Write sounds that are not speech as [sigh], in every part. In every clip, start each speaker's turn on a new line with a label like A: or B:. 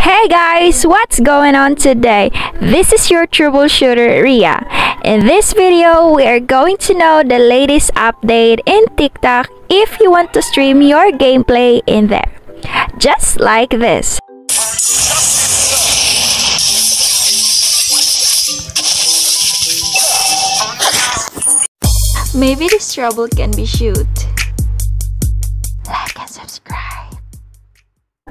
A: Hey guys, what's going on today? This is your troubleshooter Ria. In this video, we are going to know the latest update in TikTok if you want to stream your gameplay in there. Just like this. Maybe this trouble can be shoot. Like and subscribe.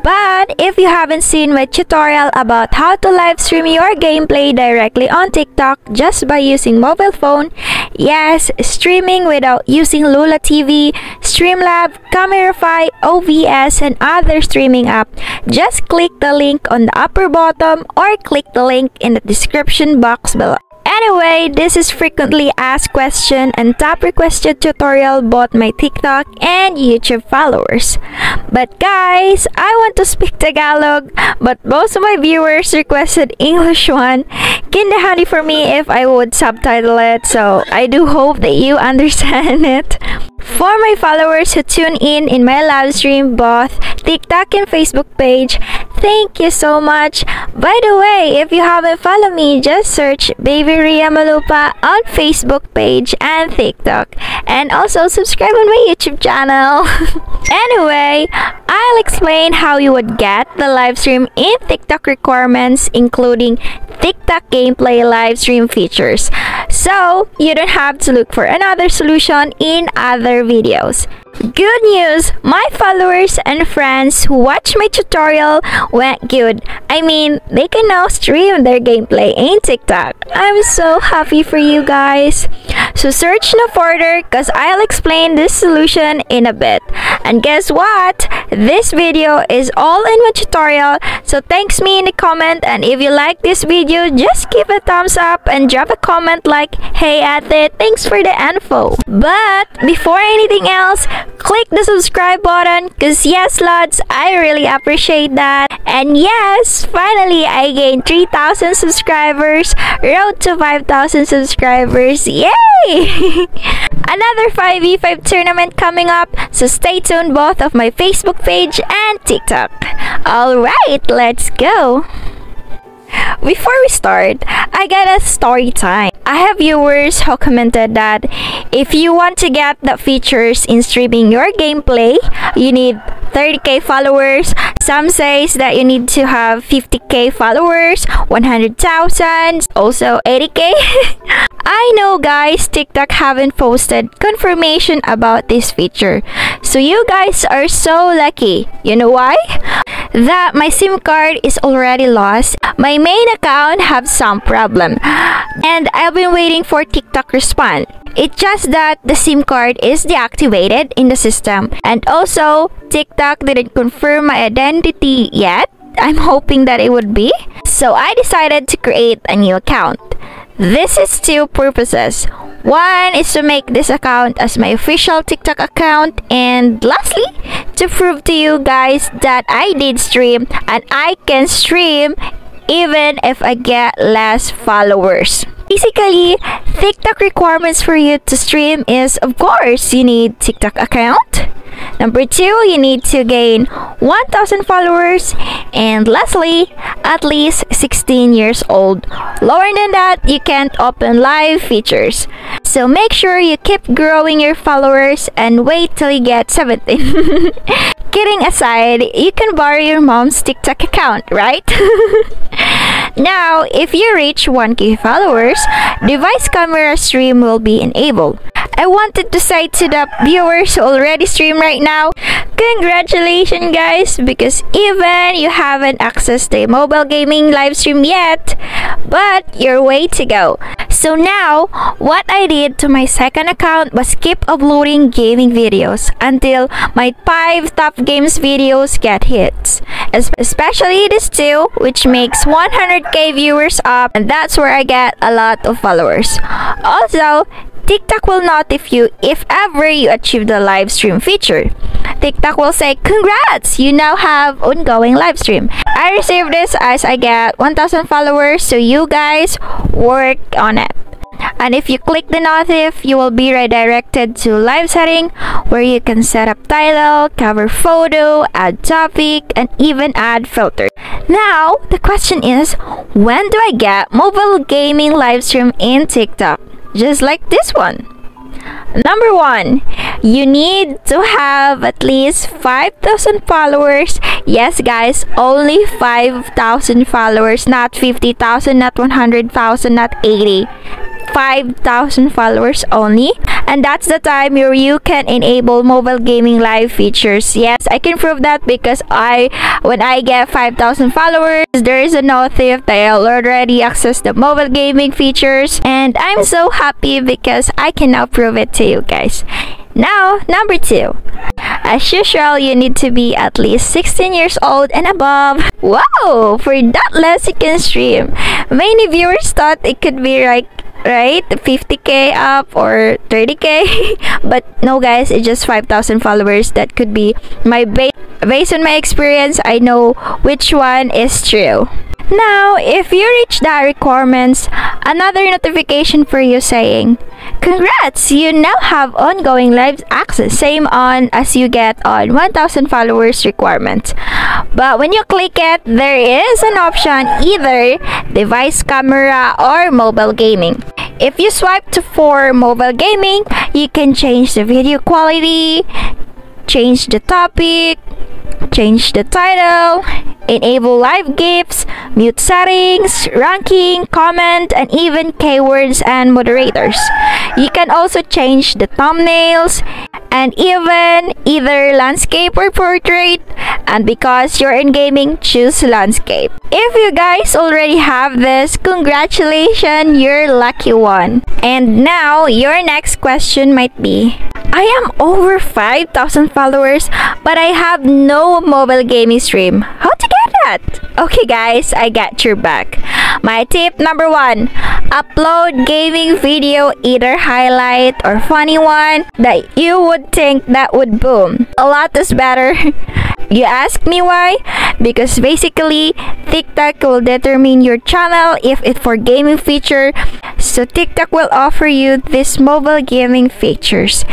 A: But if you haven't seen my tutorial about how to live stream your gameplay directly on TikTok just by using mobile phone, yes, streaming without using Lola TV, Streamlab, CameraFi, OBS, and other streaming app, just click the link on the upper bottom or click the link in the description box below. Anyway, this is frequently asked question and top requested tutorial both my TikTok and YouTube followers. But guys, I want to speak Tagalog, but most of my viewers requested English one. Kinda handy for me if I would subtitle it, so I do hope that you [laughs] understand it. For my followers who tune in in my live stream both TikTok and Facebook page, thank you so much. By the way, if you haven't followed me, just search Baby Ria Malupa on Facebook page and TikTok. And also subscribe on my YouTube channel. [laughs] anyway, I'll explain how you would get the live stream in TikTok requirements including TikTok gameplay live stream features. So, you don't have to look for another solution in other videos. Good news! My followers and friends who watch my tutorial went good. I mean, they can now stream their gameplay in TikTok. I'm so happy for you guys. So search no further cause I'll explain this solution in a bit. And guess what? This video is all in my tutorial. So thanks me in the comment and if you like this video, just give a thumbs up and drop a comment like, hey Ate, thanks for the info. But before anything else, click the subscribe button because yes lads i really appreciate that and yes finally i gained 3000 subscribers road to 5000 subscribers yay [laughs] another 5v5 tournament coming up so stay tuned both of my facebook page and tiktok all right let's go before we start, I got a story time. I have viewers who commented that if you want to get the features in streaming your gameplay, you need 30k followers. Some says that you need to have 50k followers, 100,000, also 80k. [laughs] I know guys, TikTok haven't posted confirmation about this feature. So you guys are so lucky. You know why? That my SIM card is already lost. My main account have some problem. And I've been waiting for TikTok respond. It's just that the SIM card is deactivated in the system. And also, TikTok didn't confirm my identity yet. I'm hoping that it would be. So I decided to create a new account. This is two purposes. One is to make this account as my official TikTok account and lastly, to prove to you guys that I did stream and I can stream even if I get less followers. Basically, TikTok requirements for you to stream is of course you need TikTok account, Number two, you need to gain 1,000 followers. And lastly, at least 16 years old. Lower than that, you can't open live features. So make sure you keep growing your followers and wait till you get 17. [laughs] Kidding aside, you can borrow your mom's TikTok account, right? [laughs] now, if you reach 1k followers, device camera stream will be enabled. I wanted to say to the viewers who already stream right now, congratulations guys because even you haven't accessed the mobile gaming live stream yet, but you're way to go. So now, what I did to my second account was keep uploading gaming videos until my 5 top games videos get hits. Especially this two, which makes 100k viewers up and that's where I get a lot of followers. Also, TikTok will notify you if ever you achieve the live stream feature. TikTok will say, Congrats! You now have ongoing live stream. I received this as I get 1,000 followers, so you guys work on it. And if you click the notif, you will be redirected to live setting where you can set up title, cover photo, add topic, and even add filter. Now, the question is, when do I get mobile gaming live stream in TikTok? Just like this one. Number one, you need to have at least 5,000 followers. Yes, guys, only 5,000 followers, not 50,000, not 100,000, not 80. 5,000 followers only and that's the time where you can enable mobile gaming live features. Yes i can prove that because i when i get 5,000 followers there is a notif that i'll already access the mobile gaming features. And i'm so happy because i can now prove it to you guys now, number two. As usual, you need to be at least 16 years old and above. Wow! For that less you can stream. Many viewers thought it could be like right 50k up or 30k [laughs] but no guys it's just 5000 followers that could be my base based on my experience i know which one is true now if you reach that requirements another notification for you saying congrats you now have ongoing live access. Same on as you get on 1000 followers requirement. But when you click it there is an option either device camera or mobile gaming. If you swipe to for mobile gaming, you can change the video quality, change the topic, change the title, enable live gifts, mute settings, ranking, comment, and even keywords and moderators. You can also change the thumbnails and even either landscape or portrait. And because you're in gaming, choose landscape. If you guys already have this, congratulations, you're lucky one. And now your next question might be, I am over 5,000 followers, but I have no mobile gaming stream. How to get that? Okay guys, I got your back. My tip number one, upload gaming video, either highlight or funny one that you would think that would boom. A lot is better. [laughs] You ask me why? Because basically, TikTok will determine your channel if it's for gaming feature. So TikTok will offer you these mobile gaming features.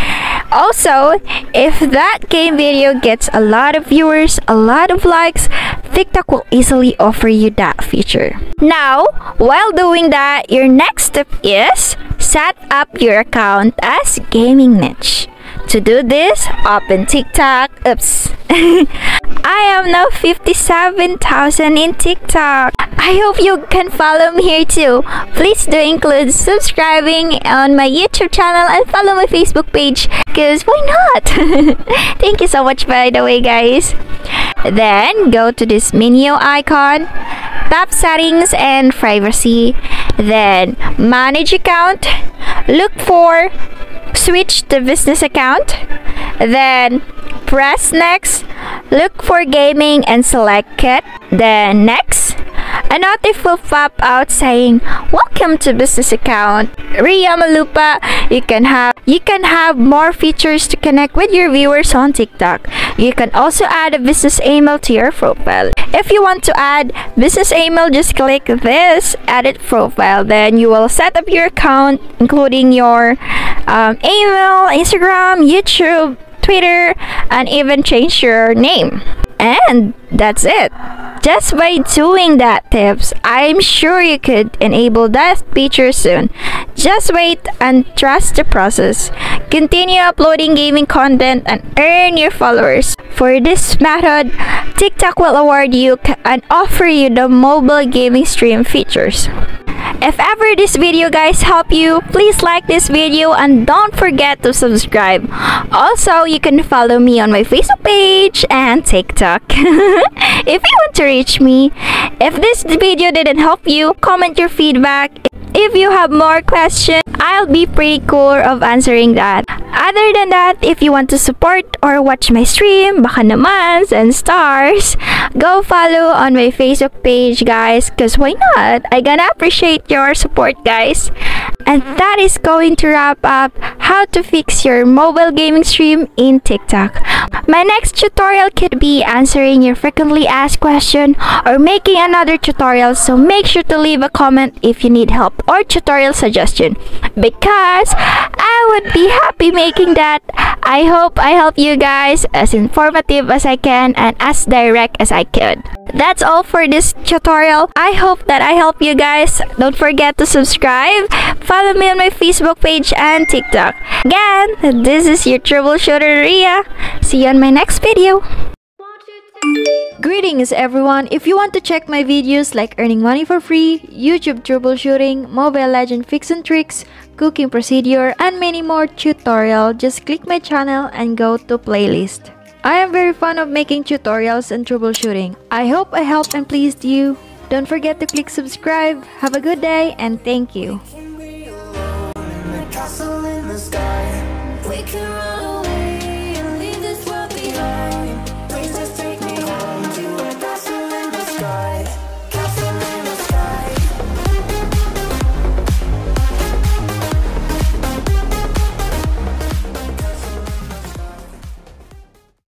A: Also, if that game video gets a lot of viewers, a lot of likes, TikTok will easily offer you that feature. Now, while doing that, your next step is set up your account as gaming niche. To do this, open TikTok. Oops. [laughs] I am now 57,000 in TikTok. I hope you can follow me here too. Please do include subscribing on my YouTube channel and follow my Facebook page because why not? [laughs] Thank you so much by the way guys. Then go to this menu icon, tap settings and privacy. Then manage account. Look for switch to business account. Then press next. Look for gaming and select it. Then next. A notif will pop out saying, "Welcome to business account." Ria Malupa, you can have you can have more features to connect with your viewers on TikTok. You can also add a business email to your profile. If you want to add business email, just click this edit profile. Then you will set up your account, including your um, email, Instagram, YouTube, Twitter, and even change your name. And that's it. Just by doing that tips, I'm sure you could enable that feature soon. Just wait and trust the process. Continue uploading gaming content and earn your followers. For this method, TikTok will award you and offer you the mobile gaming stream features. If ever this video guys help you, please like this video and don't forget to subscribe. Also, you can follow me on my Facebook page and TikTok. [laughs] if you want to reach me, if this video didn't help you, comment your feedback. If you have more questions, I'll be pretty cool of answering that. Other than that, if you want to support or watch my stream, baka naman, and stars, go follow on my Facebook page, guys, because why not? I gonna appreciate your support, guys. And that is going to wrap up how to fix your mobile gaming stream in TikTok. My next tutorial could be answering your frequently asked question or making another tutorial so make sure to leave a comment if you need help or tutorial suggestion because I would be happy making that. I hope I help you guys as informative as I can and as direct as I could. That's all for this tutorial. I hope that I help you guys. Don't forget to subscribe, follow me on my Facebook page and TikTok. Again, this is your troubleshooter Ria. See you on my next video. Greetings everyone! If you want to check my videos like earning money for free, YouTube troubleshooting, Mobile Legend fix and tricks, cooking procedure, and many more tutorial, just click my channel and go to playlist. I am very fond of making tutorials and troubleshooting. I hope I helped and pleased you. Don't forget to click subscribe. Have a good day and thank you castle in the sky. We can run away.